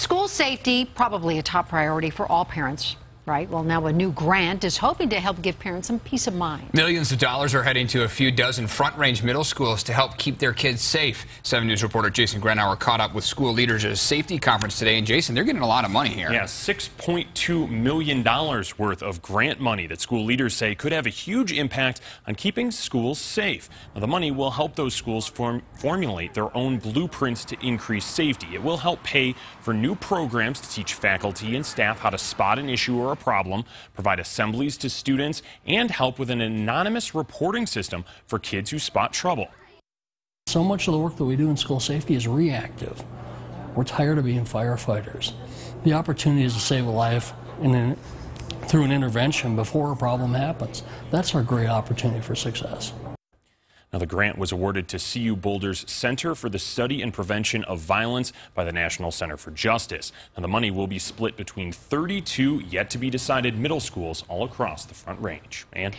School safety, probably a top priority for all parents, right? Well, now a new grant is hoping to help give parents some peace of mind. Millions of dollars are heading to a few dozen Front Range middle schools to help keep their kids safe. 7 News reporter Jason Gruenauer caught up with school leaders at a safety conference today. And Jason, they're getting a lot of money here. Yeah, $6.2 million worth of grant money that school leaders say could have a huge impact on keeping schools safe. Now, the money will help those schools form, formulate their own blueprints to increase safety. It will help pay for new programs to teach faculty and staff how to spot an issue or a problem, provide assemblies to students, and help with an anonymous reporting system for kids who spot trouble. So much of the work that we do in school safety is reactive. We're tired of being firefighters. The opportunity is to save a life in an, through an intervention before a problem happens. That's our great opportunity for success. Now, the grant was awarded to CU Boulder's Center for the Study and Prevention of Violence by the National Center for Justice. Now, the money will be split between 32 yet to be decided middle schools all across the Front Range. And